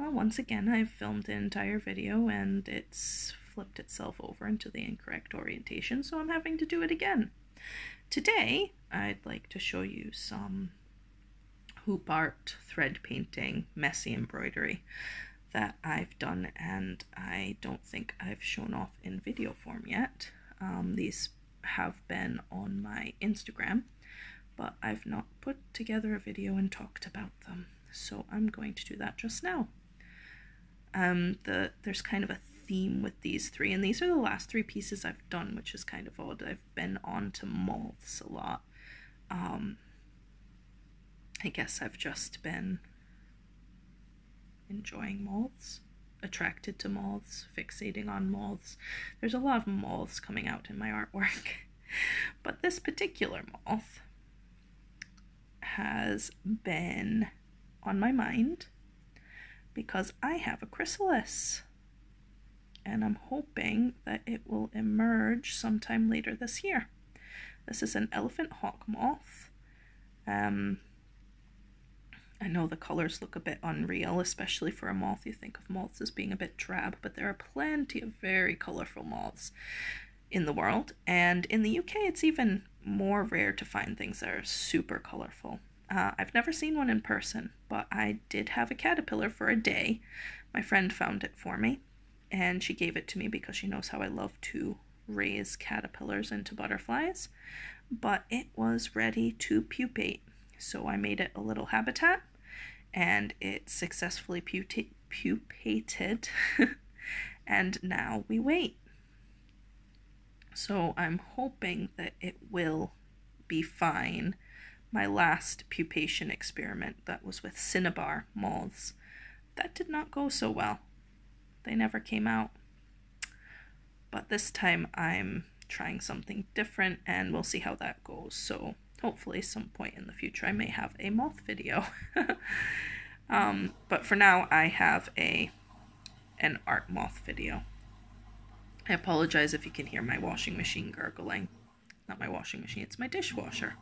well, once again, I've filmed the entire video and it's flipped itself over into the incorrect orientation, so I'm having to do it again. Today, I'd like to show you some hoop art, thread painting, messy embroidery that I've done and I don't think I've shown off in video form yet. Um, these have been on my Instagram, but I've not put together a video and talked about them. So I'm going to do that just now. Um, the There's kind of a theme with these three, and these are the last three pieces I've done, which is kind of odd. I've been on to moths a lot. Um, I guess I've just been enjoying moths, attracted to moths, fixating on moths. There's a lot of moths coming out in my artwork. but this particular moth has been on my mind because I have a chrysalis. And I'm hoping that it will emerge sometime later this year. This is an elephant hawk moth. Um, I know the colors look a bit unreal, especially for a moth. You think of moths as being a bit drab, but there are plenty of very colorful moths in the world. And in the UK, it's even more rare to find things that are super colorful. Uh, I've never seen one in person, but I did have a caterpillar for a day. My friend found it for me, and she gave it to me because she knows how I love to raise caterpillars into butterflies. But it was ready to pupate, so I made it a little habitat and it successfully pupated and now we wait. So I'm hoping that it will be fine. My last pupation experiment that was with cinnabar moths, that did not go so well. They never came out. But this time I'm trying something different and we'll see how that goes. So hopefully some point in the future I may have a moth video. um, but for now I have a an art moth video. I apologize if you can hear my washing machine gurgling. Not my washing machine, it's my dishwasher.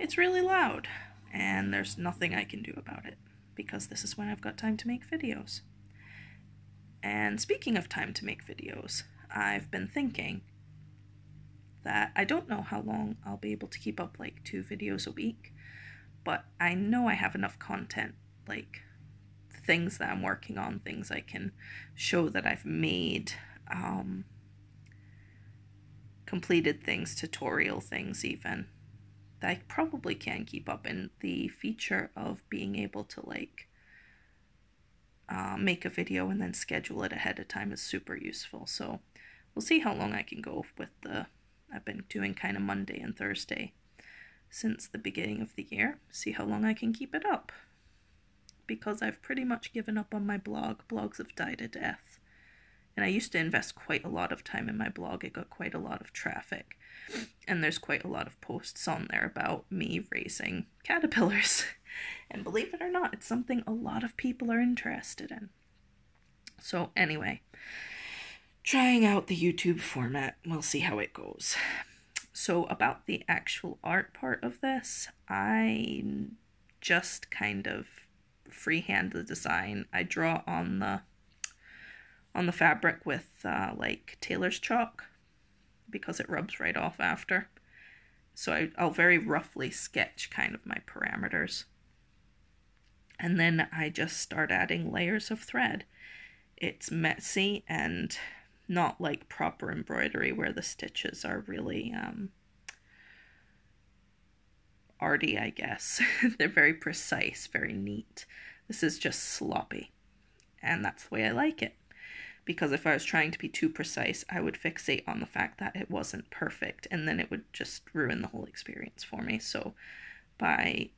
It's really loud, and there's nothing I can do about it because this is when I've got time to make videos. And speaking of time to make videos, I've been thinking that I don't know how long I'll be able to keep up like two videos a week, but I know I have enough content, like things that I'm working on, things I can show that I've made, um, completed things, tutorial things, even. That I probably can keep up. And the feature of being able to like uh, make a video and then schedule it ahead of time is super useful. So we'll see how long I can go with the I've been doing kind of Monday and Thursday since the beginning of the year. See how long I can keep it up. Because I've pretty much given up on my blog. Blogs have died a death. And I used to invest quite a lot of time in my blog. It got quite a lot of traffic. And there's quite a lot of posts on there about me raising caterpillars. and believe it or not, it's something a lot of people are interested in. So, anyway, trying out the YouTube format. We'll see how it goes. So, about the actual art part of this, I just kind of freehand the design. I draw on the on the fabric with uh, like tailor's chalk because it rubs right off after. So I, I'll very roughly sketch kind of my parameters. And then I just start adding layers of thread. It's messy and not like proper embroidery where the stitches are really um, arty, I guess. They're very precise, very neat. This is just sloppy, and that's the way I like it. Because if I was trying to be too precise, I would fixate on the fact that it wasn't perfect, and then it would just ruin the whole experience for me. So, by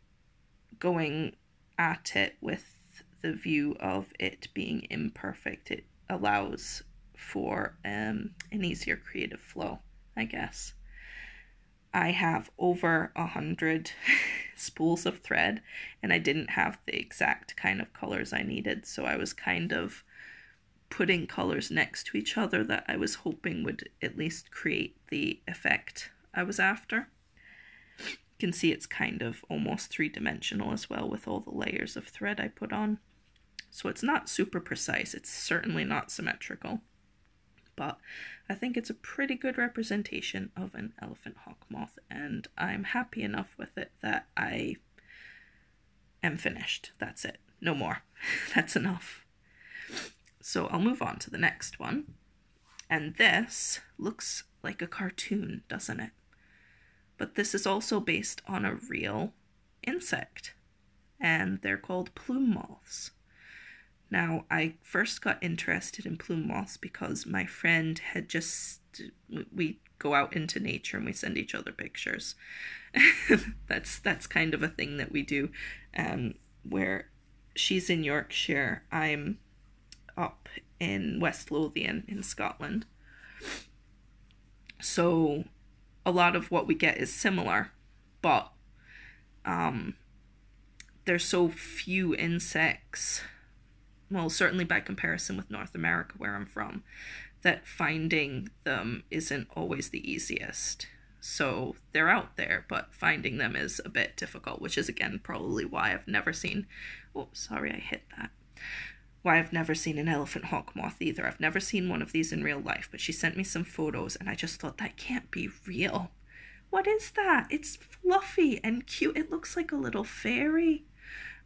going at it with the view of it being imperfect, it allows for um, an easier creative flow, I guess. I have over a hundred spools of thread, and I didn't have the exact kind of colors I needed, so I was kind of putting colors next to each other that I was hoping would at least create the effect I was after. You can see it's kind of almost three dimensional as well with all the layers of thread I put on. So it's not super precise. It's certainly not symmetrical. But I think it's a pretty good representation of an elephant hawk moth, and I'm happy enough with it that I am finished. That's it. No more. That's enough. So I'll move on to the next one. And this looks like a cartoon, doesn't it? But this is also based on a real insect, and they're called plume moths. Now, I first got interested in plume moths because my friend had just, we go out into nature and we send each other pictures. that's that's kind of a thing that we do, um, where she's in Yorkshire, I'm up in West Lothian in Scotland. So a lot of what we get is similar, but um, there's so few insects, well, certainly by comparison with North America, where I'm from, that finding them isn't always the easiest. So they're out there, but finding them is a bit difficult, which is again probably why I've never seen. Oh, sorry, I hit that why I've never seen an elephant hawk moth either. I've never seen one of these in real life, but she sent me some photos and I just thought that can't be real. What is that? It's fluffy and cute. It looks like a little fairy.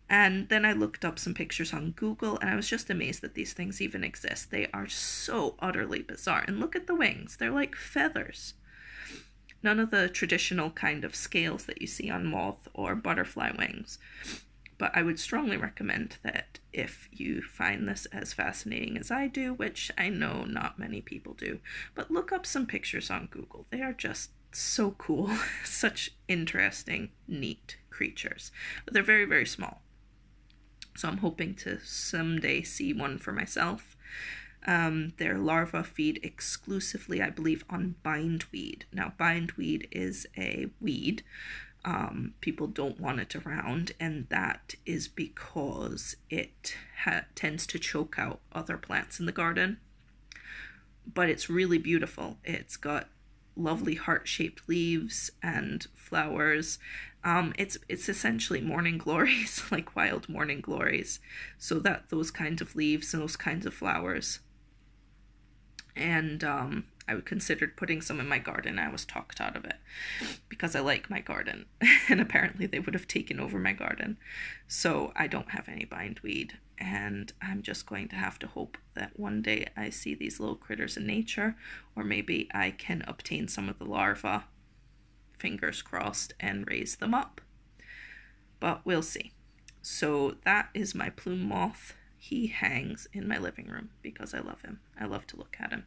And then I looked up some pictures on Google and I was just amazed that these things even exist. They are so utterly bizarre. And look at the wings, they're like feathers. None of the traditional kind of scales that you see on moth or butterfly wings. But I would strongly recommend that if you find this as fascinating as I do, which I know not many people do, but look up some pictures on Google. They are just so cool. Such interesting, neat creatures. But they're very, very small. So I'm hoping to someday see one for myself. Um, their larvae feed exclusively, I believe, on bindweed. Now, bindweed is a weed um, people don't want it around, and that is because it ha- tends to choke out other plants in the garden. But it's really beautiful. It's got lovely heart-shaped leaves and flowers. Um, it's it's essentially morning glories, like wild morning glories. So that those kinds of leaves and those kinds of flowers. And um, I considered putting some in my garden. I was talked out of it because I like my garden. and apparently they would have taken over my garden. So I don't have any bindweed. And I'm just going to have to hope that one day I see these little critters in nature, or maybe I can obtain some of the larvae, fingers crossed, and raise them up. But we'll see. So that is my plume moth. He hangs in my living room because I love him. I love to look at him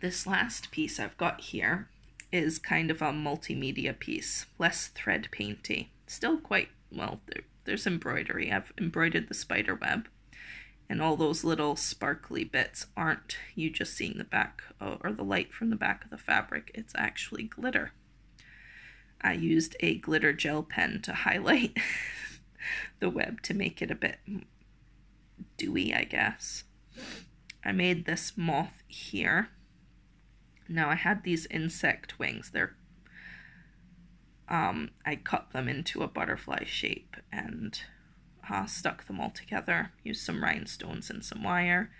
this last piece I've got here is kind of a multimedia piece, less thread painty. Still quite, well, there, there's embroidery. I've embroidered the spider web, and all those little sparkly bits aren't you just seeing the back oh, or the light from the back of the fabric, it's actually glitter. I used a glitter gel pen to highlight the web to make it a bit dewy, I guess. I made this moth here now I had these insect wings. They're um, I cut them into a butterfly shape and uh, stuck them all together. Used some rhinestones and some wire,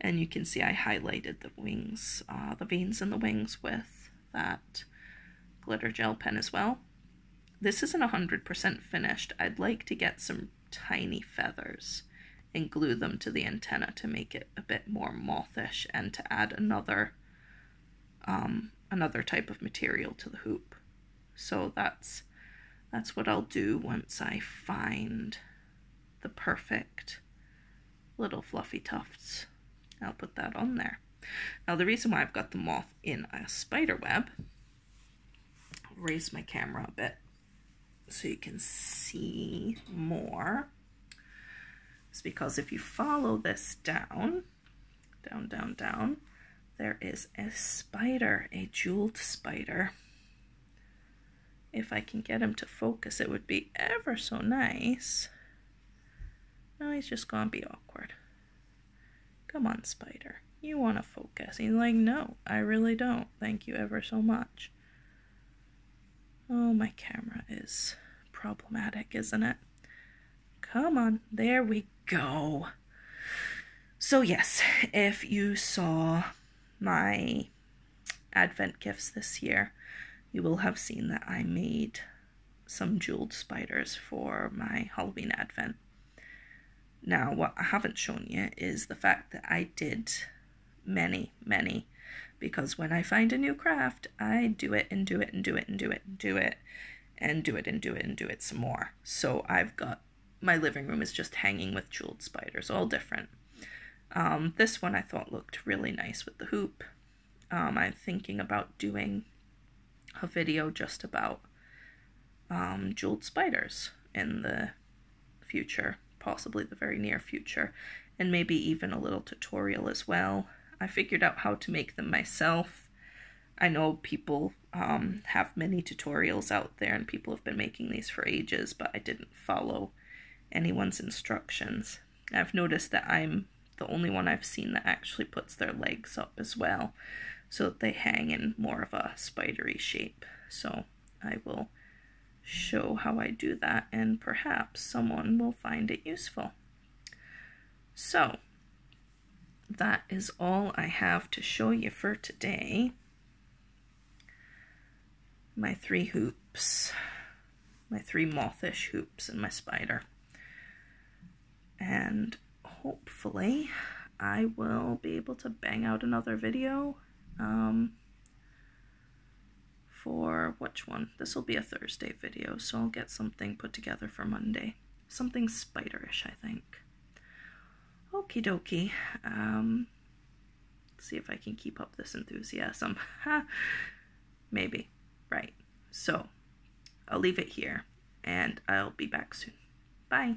and you can see I highlighted the wings, uh, the veins in the wings with that glitter gel pen as well. This isn't 100% finished. I'd like to get some tiny feathers and glue them to the antenna to make it a bit more mothish and to add another um, another type of material to the hoop. So that's that's what I'll do once I find the perfect little fluffy tufts. I'll put that on there. Now the reason why I've got the moth in a spider web, I'll raise my camera a bit so you can see more, is because if you follow this down, down, down, down, there is a spider, a jeweled spider. If I can get him to focus, it would be ever so nice. No, he's just gonna be awkward. Come on, spider. You want to focus. He's like, no, I really don't. Thank you ever so much. Oh, my camera is problematic, isn't it? Come on, there we go. So, yes, if you saw my advent gifts this year, you will have seen that I made some jeweled spiders for my Halloween advent. Now, what I haven't shown you is the fact that I did many, many, because when I find a new craft, I do it and do it and do it and do it and do it and do it and do it and do it some more. So I've got my living room is just hanging with jeweled spiders, all different. Um, this one I thought looked really nice with the hoop. Um, I'm thinking about doing a video just about um, jeweled spiders in the future, possibly the very near future, and maybe even a little tutorial as well. I figured out how to make them myself. I know people um, have many tutorials out there and people have been making these for ages, but I didn't follow anyone's instructions. I've noticed that I'm the only one I've seen that actually puts their legs up as well so that they hang in more of a spidery shape. So I will show how I do that and perhaps someone will find it useful. So that is all I have to show you for today. My three hoops, my three mothish hoops and my spider. And hopefully I will be able to bang out another video um, for which one? This will be a Thursday video, so I'll get something put together for Monday. Something spiderish, I think. Okie dokie. Um, see if I can keep up this enthusiasm. Maybe. Right. So, I'll leave it here, and I'll be back soon. Bye.